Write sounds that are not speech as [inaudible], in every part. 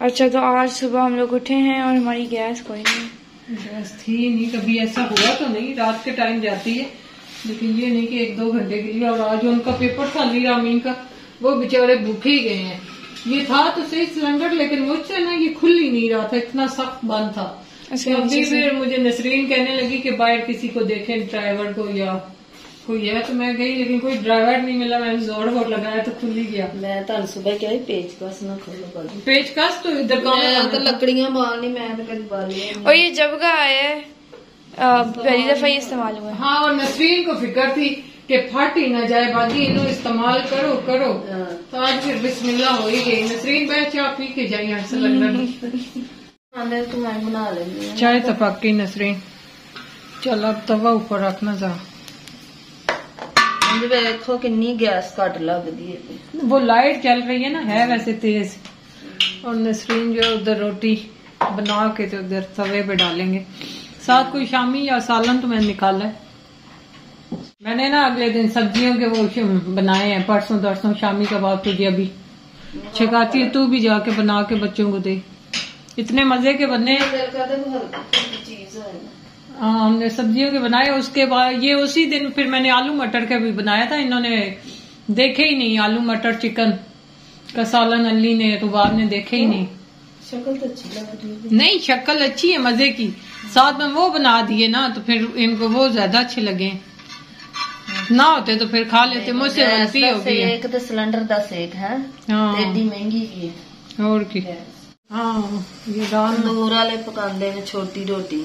अच्छा तो आज सुबह हम लोग उठे हैं और हमारी गैस कोई नहीं। गैस थी नहीं कभी ऐसा हुआ तो नहीं रात के टाइम जाती है। लेकिन ये नहीं कि एक दो घंटे के लिए और आज उनका पेपर था लीरा अमीन का वो बेचारे भूखे ही गए हैं। ये था तो सही सिलेंडर लेकिन मुझसे ना ये खुल ही नहीं रहा था इतना सख्त बंद था। अच्छा, तो अभी अच्छा, फिर मुझे नसरीन कहने लगी कि बाहर किसी को देखें ड्राइवर को या कोई है तो मैं गई लेकिन कोई ड्राइवर नहीं मिला मैंने जोर वोर लगाया तो खुल ही गया ਮੈਂ ਤੁਹਾਨੂੰ ਸਵੇਰ ਕਿਹਾ ਸੀ ਪੇਚਕਸ ਨਾ ਖੋਲੋ ਕਦੀ पेचकस तो इधर ਮੈਂ ਤਾਂ गाँव ਲੱਕੜੀਆਂ ਬਾਲਣੀ ਮੈਂ ਤਾਂ ਕਦੀ ਬਾਲੀ और ये जब का आया है अ, पहली दफा ये इस्तेमाल हुआ है हाँ और नसरीन को फिक्र थी कि फट ही ना जाए बाकी इन्हों इस्तेमाल करो करो तो आज फिर बिस्मिल्लाह हो ही गई नसरीन बैठ चाह पी के जाई यहाँ से लगना ਆਂਦੇ ਤੂੰ ਮੈਂ ਬਣਾ ਲੈਂਦੀ ਆ चाय तो पक गई नसरीन चल अब तवा ऊपर रखना जा मुझे देखो गैस घट लगती है। वो लाइट चल रही है ना है वैसे तेज। और नसरीन जो उधर रोटी बना के तो उधर सवे पे डालेंगे। साथ कोई शामी या सालन तो मैंने निकाला है। मैंने ना अगले दिन सब्जियों के वो बनाए हैं परसों दरसों शामी कबाब तुझे अभी। छकाती है तू भी जाके बना के बच्चों को दे। इतने मज़े के बने। हमने सब्जियों के बनाए उसके बाद ये उसी दिन फिर मैंने आलू मटर का भी बनाया था इन्होंने देखे ही नहीं आलू मटर चिकन का सालन अली ने तो रुबाब ने देखे ही नहीं। शक्ल तो अच्छी लग नहीं शक्ल अच्छी है मज़े की। साथ में वो बना दिए ना तो फिर इनको वो ज़्यादा अच्छे लगे। ना होते तो फिर खा लेते मुझसे गलती हो गई एक तो सिलेंडर का सेक है हाँ। तो महँगी है। और की? हाँ ये दाल। नूर वाले पका छोटी रोटी।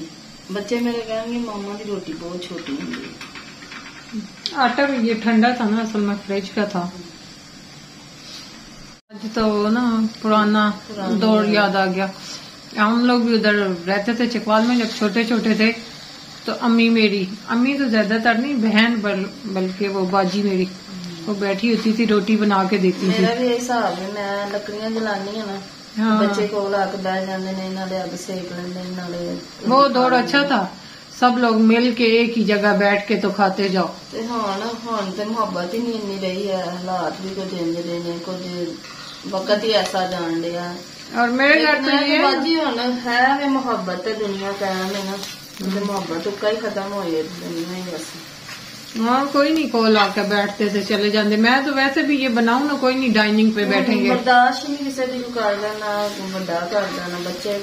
बच्चे मेरे कहेंगे मामा की रोटी बहुत छोटी होंगी। आटा भी ये ठंडा था ना असल में फ्रिज का था। आज तो ना पुराना, पुराना दौर याद आ गया। हम लोग भी उधर रहते थे चकवाल में जब छोटे छोटे थे तो अम्मी मेरी अम्मी तो ज़्यादातर नहीं बहन बल, बल्कि वो बाजी मेरी वो बैठी होती थी रोटी बना के देती मेरा थी। मेरा भी ऐसा है मैं लकड़ियाँ जलानी है ना ਕੋਲ ਆ ਕੇ ਬਹਿ ਜਾਂਦੇ ਨੇ ਇਹਨਾਂ ਦੇ ਅੱਗ ਸੇਕ ਲੈਂਦੇ ਨੇ, ਨਾਲੇ वो दौर अच्छा था सब लोग मिल के एक ही जगह बैठ के तो खाते जाओ ਤੇ ਹੁਣ ਹੁਣ ਤੇ ਮੁਹੱਬਤ ਹੀ ਨਹੀਂ ਇੰਨੀ ਰਹੀ ਹੈ ਹਾਲਾਤ ਵੀ ਕੁਝ ਇੰਜ ਦੇ ਨੇ ਕੁਝ ਵਕਤ ਹੀ ਐਸਾ ਜਾਣ ਡਿਆ और मेरे घर तो ये ਬਾਜੀ ਹੁਣ ਹੈ ਵੀ ਮੁਹੱਬਤ ਤੇ ਦੁਨੀਆ ਕਾਇਮ ਹੈ ਨਾ ਤੇ ਮੁਹੱਬਤ ਉੱਕਾ ਹੀ ਖਤਮ ਹੋਈ ਹੈ ਦੁਨੀਆ ਹੀ ਬਸ हाँ कोई नहीं कॉल आके बैठते थे चले जाते मैं तो वैसे भी ये बनाऊ ना कोई नहीं डाइनिंग पे बैठेंगे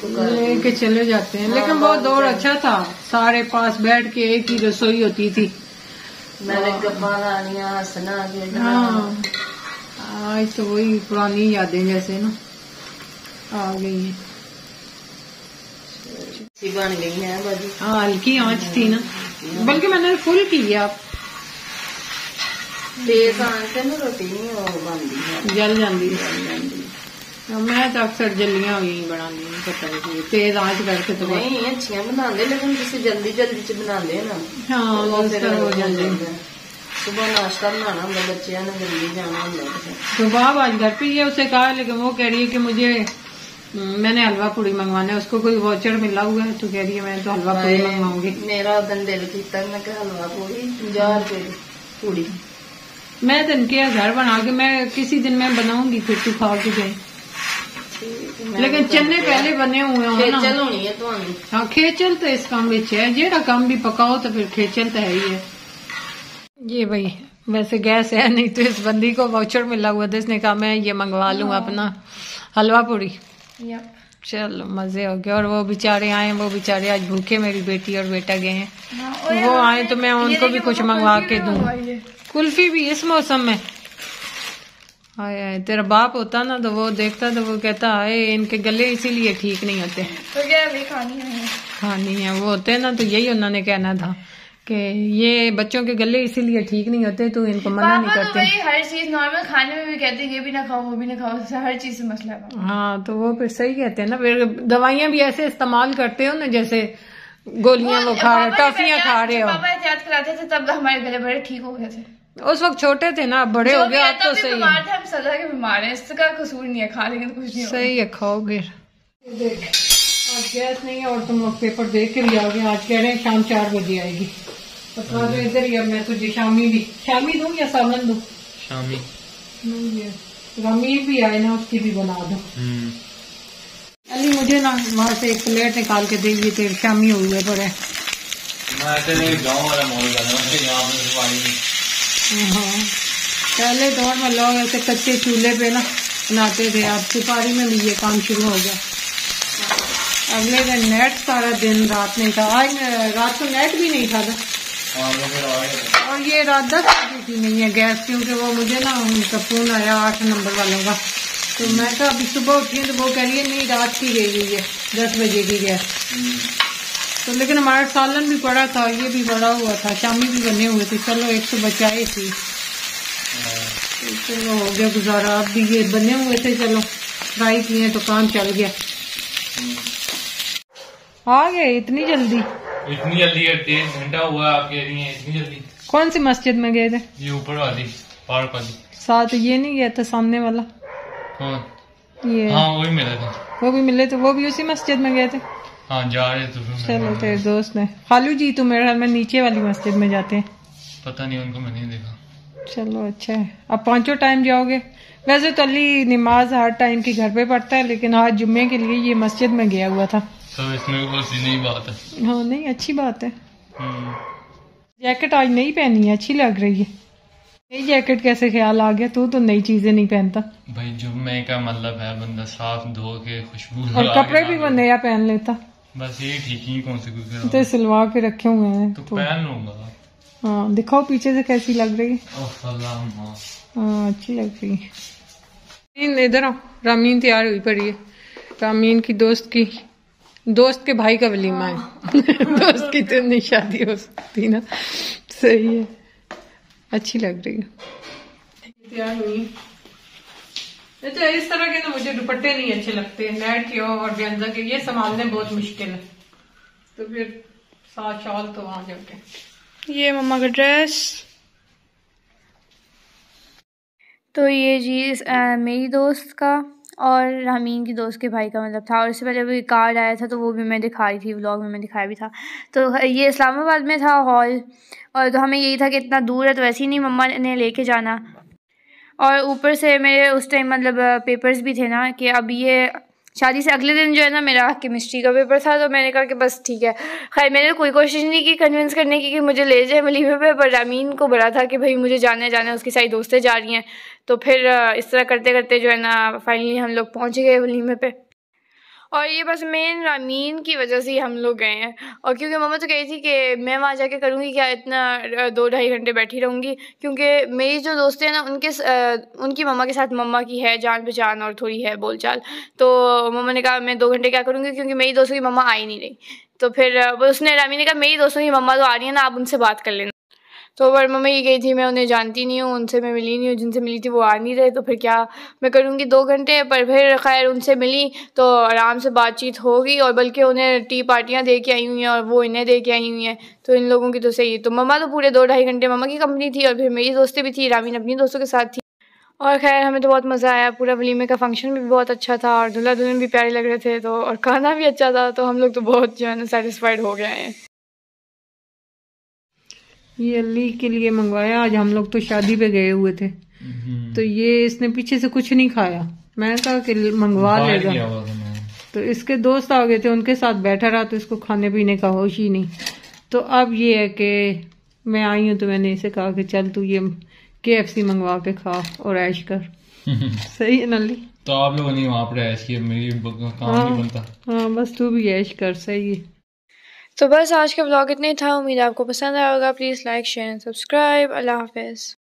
को लेके चले जाते हैं लेकिन बहुत दौर अच्छा था सारे पास बैठ के एक ही रसोई होती थी मैंने आज तो वही पुरानी यादें जैसे ना आ गई है बन गई है हल्की आँच थी ना बल्कि मैंने फुल की आप अब ਤੇਜ਼ ਆਣ ਤੇ ਨਾ ਰੋਟੀ ਨਹੀਂ ਉਹ ਬਣਦੀ ਹੈ जल जाती है मैं तो अक्सर जल्लियां हुई बनानी नहीं पता नहीं तेज आंच करके तो बस ਨਹੀਂ ਅੱਛੀਆਂ ਬਣਾਉਂਦੇ ਲੇਕਿਨ ਤੁਸੀਂ ਜਲਦੀ ਜਲਦੀ ਚ ਬਣਾਉਂਦੇ ਹੋ ਨਾ हाँ ਉਹ वो ਫਿਰ हो जाते हैं ਸੁਬਹ ਨਾਸ਼ਤਾ ਬਣਾਉਣਾ ਹੁੰਦਾ ਬੱਚਿਆਂ ਨੇ ਜਲਦੀ ਜਾਣਾ ਹੁੰਦਾ ਕਿਤੇ। तो बाप आज घर पे ही है उसे कहा लेकिन वो कह रही है कि मुझे हम्म, मैंने हलवा पूड़ी मंगवाना है उसको कोई वॉचर मिला हुआ है तो कह रही है मैं तो हलवा पूड़ी मंगवाऊंगी ਮੇਰਾ ਉਦੋਂ ਦਿਲ ਕੀਤਾ ਮੈਂ ਕਿਹਾ ਹਲਵਾ ਪੂਰੀ 50 ਰੁਪਏ ਦੀ ਪੂੜੀ मैं तो इनके यहाँ घर बना के मैं किसी दिन मैं बनाऊंगी फिर तू खा के जाए लेकिन चन्ने पहले बने हुए हो ना ਖੇਚਲ ਹੋਣੀ ਹੈ ਤੁਹਾਨੂੰ हाँ खेचल तो इस काम में है जेड़ा काम भी पकाओ तो फिर खेचल तो है ही है ये भाई वैसे गैस है नहीं तो इस बंदी को वाउचर मिला हुआ था इसने कहा मैं ये मंगवा लूँ अपना हलवा पूड़ी चलो मजे हो गए और वो बेचारे आए वो बेचारे आज भूखे मेरी बेटी और बेटा गए हैं वो आए तो मैं उनको भी कुछ मंगवा के दूं कुल्फी भी इस मौसम में। हाय हाय तेरा बाप होता ना तो वो देखता तो वो कहता हाय इनके गले इसीलिए ठीक नहीं होते। तो क्या अभी खानी है? खानी है वो होते ना तो यही उन्होंने कहना था कि ये बच्चों के गले इसीलिए ठीक नहीं होते तो इनको मना नहीं तो करते। हर चीज़ नॉर्मल खाने में भी कहते ये भी ना खाओ वो भी ना खाओ हर चीज़ से मसला है। हाँ तो वो फिर सही कहते हैं ना फिर दवाइयाँ भी ऐसे इस्तेमाल करते हो ना जैसे गोलियाँ वो खा रहे टॉफियाँ खा रहे हो। पापा एहतियात कराते थे तब हमारे गले बड़े ठीक हो गए थे। उस वक्त छोटे थे ना बड़े हो गए है, अब तो सही है। बीमार थे हम सजा के बीमार हैं इसका कसूर नहीं है खा लेंगे तो कुछ नहीं होगा। सही है खाओगे। देख आज गैस नहीं है और तुम लोग पेपर देख के भी आओगे आज कह रहे हैं शाम चार बजे आएगी। पता तो इधर ही अब मैं तुझे शामी भी शामी दूँ या सालन दूँ? शामी। नहीं है। रमीर भी आए ना उसकी भी बना दो। हम्म। मुझे ना वहाँ से एक प्लेट निकाल के दे दिए थे शामी हुए पड़े मैं चले गाँव वाला मॉल जाना है यहाँ पे पानी हाँ पहले दौर में लोग ऐसे कच्चे चूल्हे पे ना बनाते थे अब सुपारी में भी ये काम शुरू हो गया। अगले दिन नेट सारा दिन रात नहीं था आज रात को नेट भी नहीं था था हाँ तो और ये रात दस बजे की नहीं है गैस क्योंकि वो मुझे ना उनका फ़ोन आया आठ नंबर वालों का। तो मैं कहा अभी सुबह उठी तो वो कह रही है नहीं रात की गई हुई है दस बजे की गैस। तो लेकिन हमारा सालन भी पड़ा था ये भी बड़ा हुआ था शामी भी बने हुए थे चलो एक तो बचाए थी। चलो हो गया गुजारा अब भी ये बने हुए थे चलो फ्राई किए तो काम चल गया। आ गए इतनी जल्दी? इतनी जल्दी है घंटा हुआ आप कह रही हैं इतनी जल्दी? कौन सी मस्जिद में गए थे? ये ऊपर वाली पार्क वाली। साथ ये नहीं गया था सामने वाला? कौन ये। हाँ वही मिला था। वो भी मिले थे वो भी उसी मस्जिद में गए थे? हाँ जा रहे तो चलो तेरे दोस्त ने। खालू जी तो मेरे ख्याल में नीचे वाली मस्जिद में जाते हैं। पता नहीं उनको मैंने नहीं देखा। चलो अच्छा है। अब पाँचों टाइम जाओगे। वैसे तो अली नमाज़ हर टाइम की घर पे पढ़ता है लेकिन आज जुम्मे के लिए ये मस्जिद में गया हुआ था। तो इसमें कोई नई बात है। हाँ नहीं अच्छी बात है। हम्म। जैकेट आज नहीं पहनी है अच्छी लग रही है। नई जैकेट कैसे ख्याल आ गया? तू तो नई चीज़ें नहीं पहनता। भाई जुम्मे का मतलब है बंदा साफ़ धो के खुशबू और कपड़े भी वो नया पहन लेता। बस ये ठीक ही कौन से तो सिलवा के रखे हुए हैं तो तो पहन लूँगा। हाँ दिखाओ पीछे से कैसी लग रही। है ओह अल्लाह माँ हाँ अच्छी लग रही। है इन इधर आओ रामीन तैयार हुई पड़ी है। रामीन की दोस्त की दोस्त के भाई का वलीमा है। [laughs] दोस्त की तो नहीं शादी हो सकती ना। सही है अच्छी लग रही है। तैयार हुई। अच्छा इस तरह के ना मुझे दुपट्टे नहीं अच्छे लगते नेट के और गेंजा के ये संभालने बहुत मुश्किल है। तो फिर साथ शॉल तो वहाँ जाके। ये मम्मा का ड्रेस तो ये जी अ, मेरी दोस्त का और रामीन की दोस्त के भाई का मतलब था। और इससे पहले भी कार्ड आया था तो वो भी मैं दिखा रही थी व्लॉग में मैं दिखाया भी था। तो ये इस्लामाबाद में था हॉल और तो हमें यही था कि इतना दूर है तो वैसे ही नहीं मम्मा ने लेके जाना। और ऊपर से मेरे उस टाइम मतलब पेपर्स भी थे ना कि अब ये शादी से अगले दिन जो है ना मेरा केमिस्ट्री का पेपर था तो मैंने कहा कि बस ठीक है। खैर, मैंने कोई कोशिश नहीं की कन्विंस करने की कि मुझे ले जाए वलीमे पे, पर रामीन को बड़ा था कि भाई मुझे जाना जाने उसकी सारी दोस्तें जा रही हैं। तो फिर इस तरह करते करते जो है ना फाइनली हम लोग पहुँच गए वलीमे पे। और ये बस मेन रामीन की वजह से ही हम लोग गए हैं। और क्योंकि मम्मा तो कही थी कि मैं वहाँ जाके करूँगी, क्या इतना दो ढाई घंटे बैठी रहूँगी? क्योंकि मेरी जो दोस्तें हैं ना, उनके उनकी मम्मा के साथ मम्मा की है जान पहचान और थोड़ी है बोलचाल। तो मम्मा ने कहा, मैं दो घंटे क्या करूँगी? क्योंकि मेरी दोस्तों की मम्मा आ ही नहीं रही। तो फिर उसने रामी ने कहा, मेरी दोस्तों की मम्मा तो आ रही है ना, आप उनसे बात कर लेना। तो पर मम्मा ये गई थी, मैं उन्हें जानती नहीं हूँ, उनसे मैं मिली नहीं हूँ, जिनसे मिली थी वो आ नहीं रहे तो फिर क्या मैं करूँगी दो घंटे? पर फिर खैर उनसे मिली तो आराम से बातचीत होगी और बल्कि उन्हें टी पार्टियाँ दे के आई हुई हैं और वो इन्हें दे के आई हुई हैं। तो इन लोगों की तो सही तो मम्मा तो पूरे दो ढाई घंटे मम्मा की कंपनी थी और फिर मेरी दोस्तें भी थी रामीन अपनी दोस्तों के साथ थी। और खैर हमें तो बहुत मज़ा आया, पूरा वलीमे का फ़ंक्शन भी बहुत अच्छा था और दूल्हा दुल्हन भी प्यारे लग रहे थे तो और खाना भी अच्छा था तो हम लोग तो बहुत जो है ना सेटिस्फाइड हो गए हैं। ये अली के लिए मंगवाया आज हम लोग तो शादी पे गए हुए थे। हम्म। तो ये इसने पीछे से कुछ नहीं खाया। मैंने कहा कि मंगवा लेगा। मैं। तो इसके दोस्त आ गए थे उनके साथ बैठा रहा तो इसको खाने पीने का होश ही नहीं। तो अब ये है कि मैं आई हूँ तो मैंने इसे कहा कि चल तू ये के एफ़ सी मंगवा के खा और ऐश कर। [laughs] सही है नली तो आप लोगों ने वहाँ पर ऐश किया मेरी काम नहीं बनता। हाँ बस तू भी ऐश कर सही है। तो बस आज का ब्लॉग इतना ही था। उम्मीद आपको पसंद आया होगा। Please like, share and subscribe. अल्लाह हाफिज़।